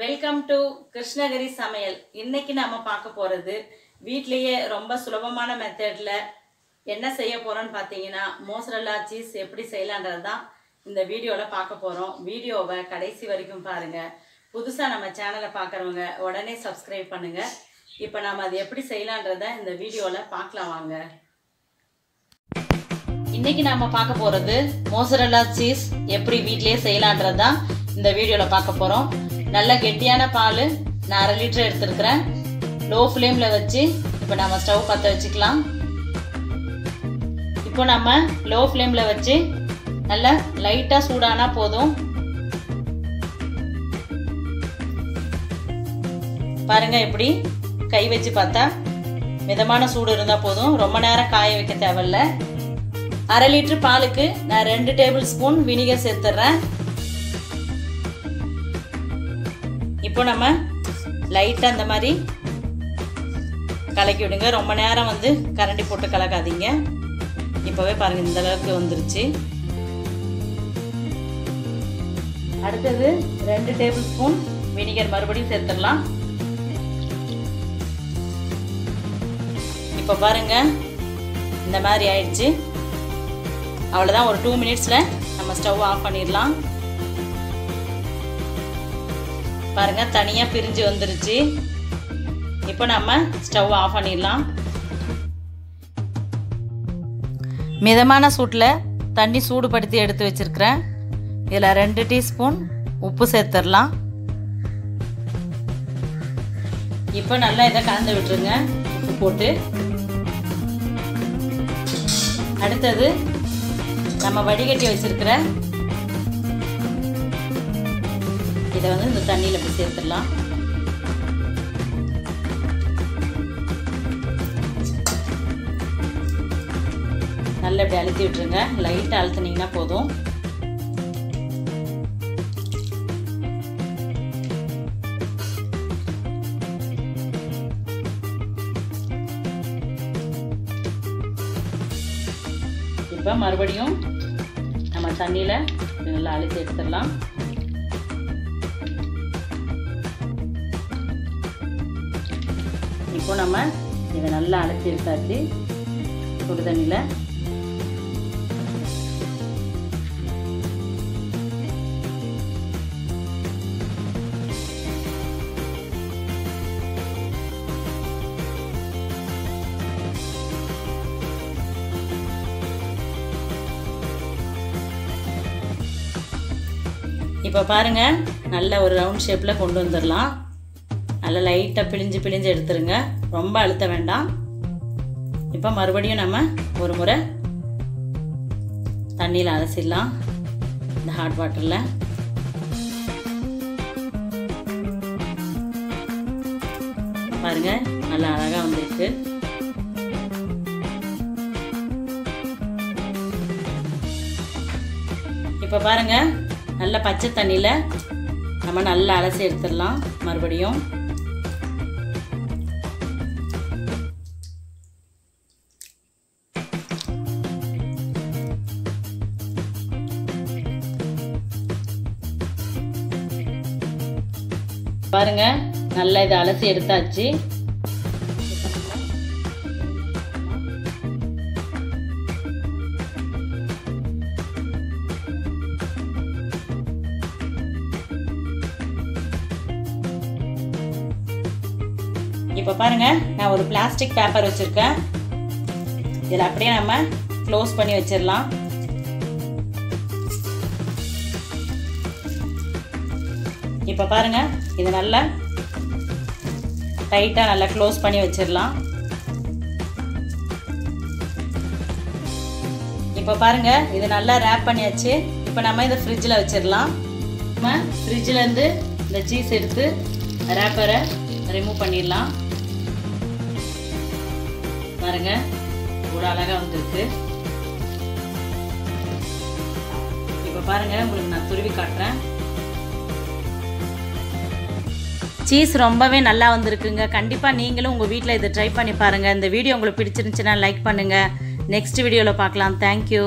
Welcome to Krishnagiri சமையல் இன்னைக்கு நாம பார்க்க போறது வீட்லேயே ரொம்ப சுலபமான மெத்தட்ல என்ன செய்ய போறோம்னு பார்த்தீங்கன்னா மோசரல்லா சீஸ் எப்படி செய்யலான்றது தான் இந்த வீடியோவில் பார்க்க போறோம். வீடியோவை கடைசி வரைக்கும் பாருங்க. புதுசாக நம்ம சேனலை பார்க்குறவங்க உடனே சப்ஸ்கிரைப் பண்ணுங்க. இப்போ நாம அது எப்படி செய்யலான்றத இந்த வீடியோவில் பார்க்கலாம் வாங்க. இன்னைக்கு நாம பார்க்க போறது மோசரல்லா சீஸ் எப்படி வீட்லேயே செய்யலான்றது தான் இந்த வீடியோவில் பார்க்க போறோம். நல்ல கெட்டியான பால் நான் அரை லிட்டர் எடுத்துருக்கிறேன். லோ ஃப்ளேமில் வச்சு இப்போ நம்ம ஸ்டவ் பற்ற வச்சுக்கலாம். இப்போ நம்ம லோ ஃப்ளேமில் வச்சு நல்லா லைட்டாக சூடானா போதும். பாருங்க எப்படி கை வச்சு பார்த்தா மிதமான சூடு இருந்தால் போதும். ரொம்ப நேரம் காய வைக்க தேவையில்ல. அரை லிட்டர் பாலுக்கு நான் ரெண்டு டேபிள் ஸ்பூன் வினிகர் சேர்த்துட்றேன். இப்போ நம்ம லைட்டாக அந்த மாதிரி கலக்கி விடுங்க. ரொம்ப நேரம் வந்து கரண்டி போட்டு கலக்காதீங்க. இப்போவே பாருங்கள் இந்த அளவுக்கு வந்துருச்சு. அடுத்தது ரெண்டு டேபிள் ஸ்பூன் வினிகர் மறுபடியும் சேர்த்துடலாம். இப்போ பாருங்க இந்த மாதிரி ஆயிடுச்சு. அவ்வளோதான் ஒரு டூ மினிட்ஸில் நம்ம ஸ்டவ் ஆஃப் பண்ணிடலாம். பாருங்க தனியாக பிரிஞ்சு வந்துருச்சு. இப்போ நம்ம ஸ்டவ் ஆஃப் பண்ணிடலாம். மிதமான சூட்டில் தண்ணி சூடுபடுத்தி எடுத்து வச்சுருக்கிறேன். இதில் ரெண்டு டீஸ்பூன் உப்பு சேர்த்துடலாம். இப்போ நல்லா இதை கலந்து விட்டுருங்க உப்பு போட்டு. அடுத்தது நம்ம வடிகட்டி வச்சிருக்கிற இதை வந்து இந்த தண்ணியில் போய் சேர்த்துடலாம். நல்லா இப்படி அழுத்தி விட்டுருங்க. லைட்டாக அழுத்துனீங்கன்னா போதும். இப்போ மறுபடியும் நம்ம தண்ணியில் நல்லா அழுத்தி எடுத்துடலாம். இப்போ நம்ம இதை நல்லா அலசி எடுத்தாச்சு. சுடு தண்ணியில். இப்போ பாருங்க நல்ல ஒரு ரவுண்ட் ஷேப்பில் கொண்டு வந்துடலாம். நல்லா லைட்டாக பிழிஞ்சு பிழிஞ்சு எடுத்துருங்க. ரொம்ப அழுத்த வேண்டாம். இப்போ மறுபடியும் நம்ம ஒரு முறை தண்ணியில் அலசிடலாம். இந்த ஹாட் வாட்டரில் பாருங்க நல்லா அழகாக வந்திருக்கு. இப்போ பாருங்க நல்ல பச்சை தண்ணியில் நம்ம நல்லா அலசி எடுத்துடலாம் மறுபடியும். பாருங்க நல்லா இதை அலசி எடுத்தாச்சு. இப்போ பாருங்க நான் ஒரு பிளாஸ்டிக் பேப்பர் வச்சுருக்கேன். இதில் அப்படியே நம்ம க்ளோஸ் பண்ணி வச்சிடலாம். இப்போ பாருங்க இது நல்லா டைட்டாக நல்லா க்ளோஸ் பண்ணி வச்சிடலாம். இப்போ பாருங்கள் இது நல்லா ரேப் பண்ணியாச்சு. இப்போ நம்ம இதை ஃப்ரிட்ஜில் வச்சிடலாம். நம்ம ஃப்ரிட்ஜிலேருந்து இந்த சீஸ் எடுத்து ரேப்பரை ரிமூவ் பண்ணிடலாம். பாருங்க கூட அழகாக வந்துருக்கு. இப்போ பாருங்கள் உங்களுக்கு நான் துருவி காட்டுறேன். சீஸ் ரொம்பவே நல்லா வந்திருக்குங்க. கண்டிப்பாக நீங்களும் உங்கள் வீட்டில் இதை ட்ரை பண்ணி பாருங்கள் இந்த வீடியோ உங்களுக்கு பிடிச்சிருந்துச்சுன்னா லைக் பண்ணுங்கள் நெக்ஸ்ட் வீடியோவில் பார்க்கலாம். தேங்க்யூ